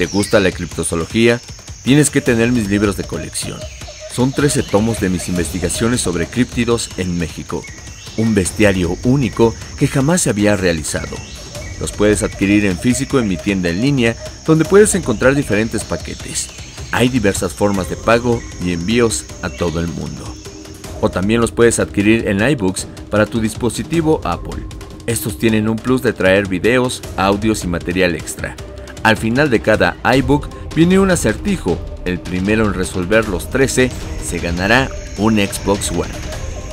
¿Te gusta la criptozoología? Tienes que tener mis libros de colección. Son 13 tomos de mis investigaciones sobre críptidos en México. Un bestiario único que jamás se había realizado. Los puedes adquirir en físico en mi tienda en línea, donde puedes encontrar diferentes paquetes. Hay diversas formas de pago y envíos a todo el mundo. O también los puedes adquirir en iBooks para tu dispositivo Apple. Estos tienen un plus de traer videos, audios y material extra. Al final de cada iBook viene un acertijo. El primero en resolver los 13 se ganará un Xbox One.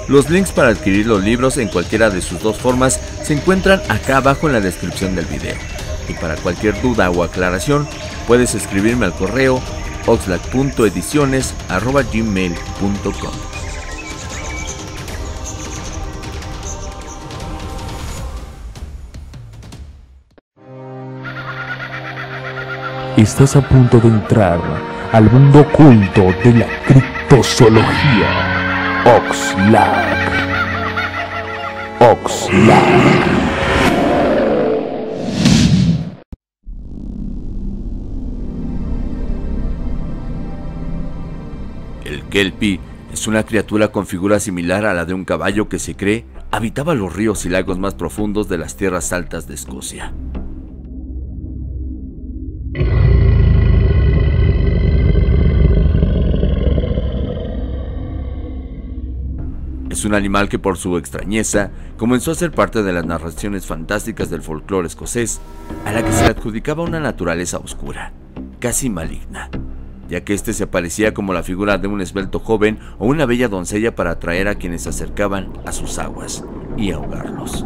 Los links para adquirir los libros en cualquiera de sus dos formas se encuentran acá abajo en la descripción del video. Y para cualquier duda o aclaración, puedes escribirme al correo oxlack.ediciones.gmail.com Estás a punto de entrar al mundo oculto de la criptozoología. Oxlack. Oxlack. El Kelpie es una criatura con figura similar a la de un caballo que se cree habitaba los ríos y lagos más profundos de las tierras altas de Escocia. Es un animal que por su extrañeza comenzó a ser parte de las narraciones fantásticas del folclore escocés, a la que se le adjudicaba una naturaleza oscura, casi maligna, ya que éste se aparecía como la figura de un esbelto joven o una bella doncella para atraer a quienes se acercaban a sus aguas y ahogarlos.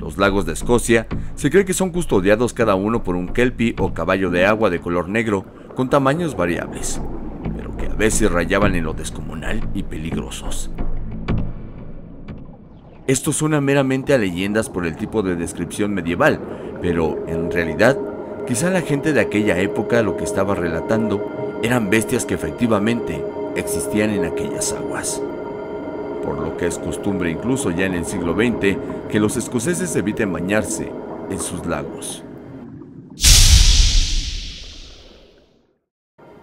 Los lagos de Escocia se cree que son custodiados cada uno por un kelpie o caballo de agua de color negro con tamaños variables, veces rayaban en lo descomunal y peligrosos. Esto suena meramente a leyendas por el tipo de descripción medieval, pero en realidad, quizá la gente de aquella época lo que estaba relatando eran bestias que efectivamente existían en aquellas aguas. Por lo que es costumbre incluso ya en el siglo XX que los escoceses eviten bañarse en sus lagos.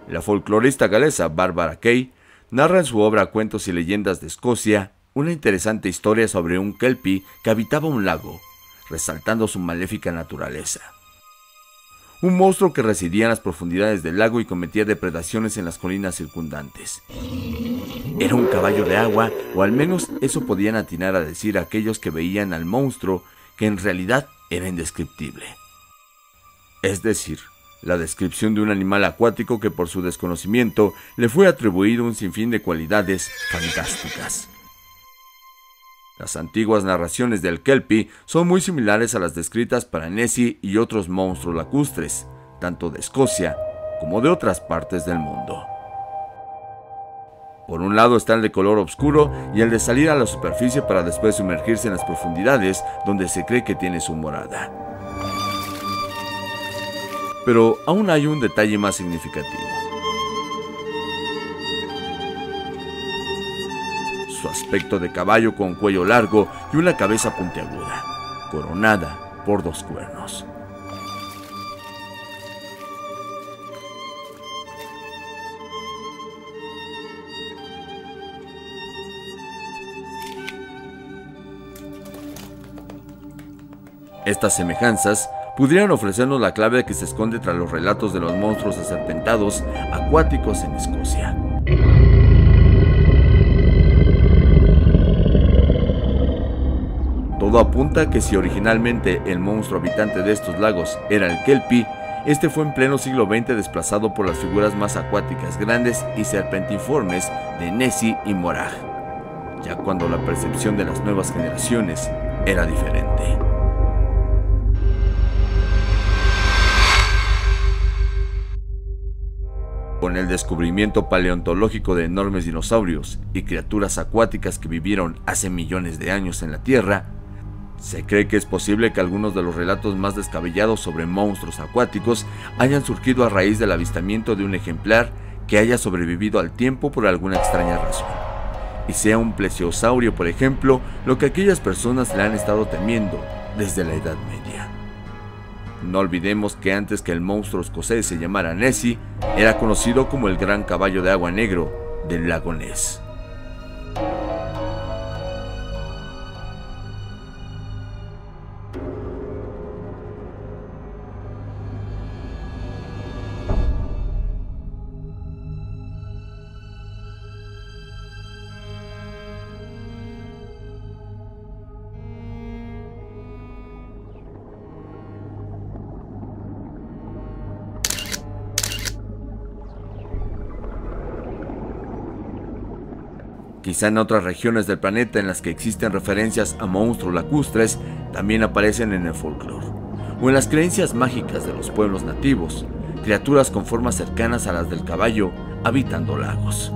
La folclorista galesa Barbara Kay narra en su obra Cuentos y leyendas de Escocia una interesante historia sobre un kelpie que habitaba un lago, resaltando su maléfica naturaleza. Un monstruo que residía en las profundidades del lago y cometía depredaciones en las colinas circundantes. Era un caballo de agua, o al menos eso podían atinar a decir aquellos que veían al monstruo, que en realidad era indescriptible. Es decir, la descripción de un animal acuático que por su desconocimiento le fue atribuido un sinfín de cualidades fantásticas. Las antiguas narraciones del Kelpie son muy similares a las descritas para Nessie y otros monstruos lacustres, tanto de Escocia como de otras partes del mundo. Por un lado está el de color oscuro y el de salir a la superficie para después sumergirse en las profundidades donde se cree que tiene su morada. Pero aún hay un detalle más significativo. Su aspecto de caballo con cuello largo y una cabeza puntiaguda, coronada por dos cuernos. Estas semejanzas pudieran ofrecernos la clave que se esconde tras los relatos de los monstruos aserpentados acuáticos en Escocia. Todo apunta que si originalmente el monstruo habitante de estos lagos era el Kelpie, este fue en pleno siglo XX desplazado por las figuras más acuáticas grandes y serpentiformes de Nessie y Morag, ya cuando la percepción de las nuevas generaciones era diferente. Con el descubrimiento paleontológico de enormes dinosaurios y criaturas acuáticas que vivieron hace millones de años en la Tierra, se cree que es posible que algunos de los relatos más descabellados sobre monstruos acuáticos hayan surgido a raíz del avistamiento de un ejemplar que haya sobrevivido al tiempo por alguna extraña razón. Y sea un plesiosaurio, por ejemplo, lo que aquellas personas le han estado temiendo desde la Edad Media. No olvidemos que antes que el monstruo escocés se llamara Nessie, era conocido como el gran caballo de agua negro del lago Ness. Quizá en otras regiones del planeta en las que existen referencias a monstruos lacustres también aparecen en el folclore, o en las creencias mágicas de los pueblos nativos, criaturas con formas cercanas a las del caballo habitando lagos.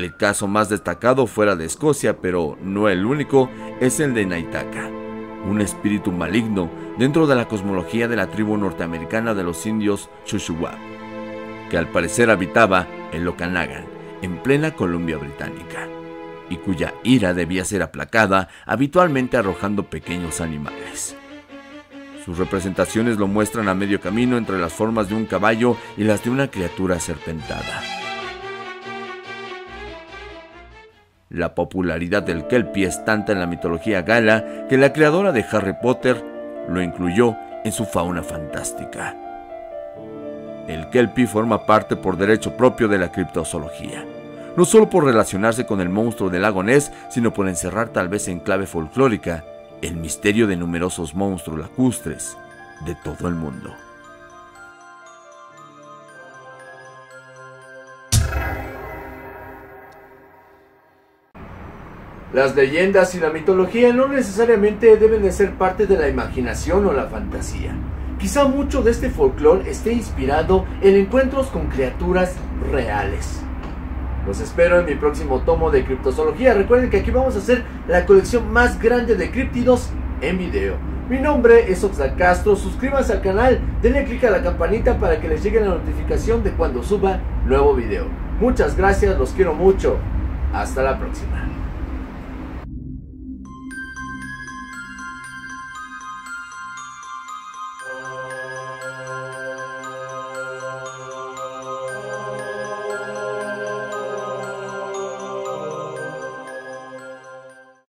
El caso más destacado fuera de Escocia, pero no el único, es el de Naitaka, un espíritu maligno dentro de la cosmología de la tribu norteamericana de los indios Shushuwa, que al parecer habitaba en Okanagan, en plena Columbia Británica, y cuya ira debía ser aplacada habitualmente arrojando pequeños animales. Sus representaciones lo muestran a medio camino entre las formas de un caballo y las de una criatura serpentada. La popularidad del Kelpie es tanta en la mitología gala que la creadora de Harry Potter lo incluyó en su fauna fantástica. El Kelpie forma parte por derecho propio de la criptozoología, no solo por relacionarse con el monstruo del lago Ness, sino por encerrar tal vez en clave folclórica el misterio de numerosos monstruos lacustres de todo el mundo. Las leyendas y la mitología no necesariamente deben de ser parte de la imaginación o la fantasía. Quizá mucho de este folclore esté inspirado en encuentros con criaturas reales. Los espero en mi próximo tomo de criptozoología. Recuerden que aquí vamos a hacer la colección más grande de críptidos en video. Mi nombre es Oxlack Castro, suscríbanse al canal, denle click a la campanita para que les llegue la notificación de cuando suba nuevo video. Muchas gracias, los quiero mucho. Hasta la próxima.